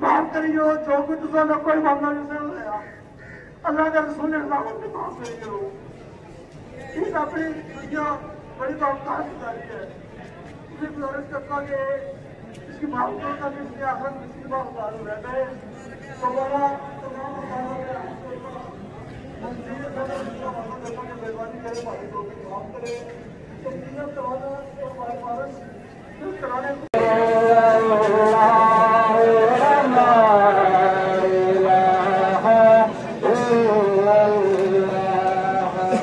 معاف کریو جو کچھ تسا نہ کوئی معاملہ نہیں سن رہا اللہ دے رسول اللہ کو معاف کریو اس اپنی دنیا بڑی طاقت داری ہے مجھے فلورس کرتا کہ اس کی معاف کرو تب اس کے آخر اس کی بات اتار ہو رہتا ہے سبارہ تمام بتایا مہربانی کرے تو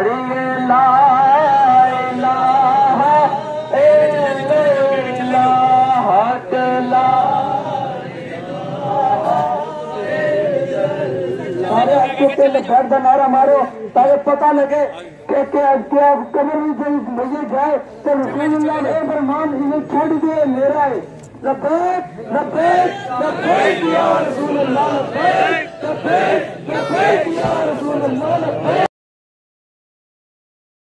پڑھیے لا الہ الا اللہ حق لا سارے آپ کے گھر کا نعرہ مارو تاکہ پتہ لگے کہ کیا قبر میں مجھے جائے تو رسول اللہ نے فرمان انہیں چھوڑ دیے میرا ہے لبیک لبیک لبیک یا رسول اللہ لبیک لبیک لبیک یا رسول اللہ لبیک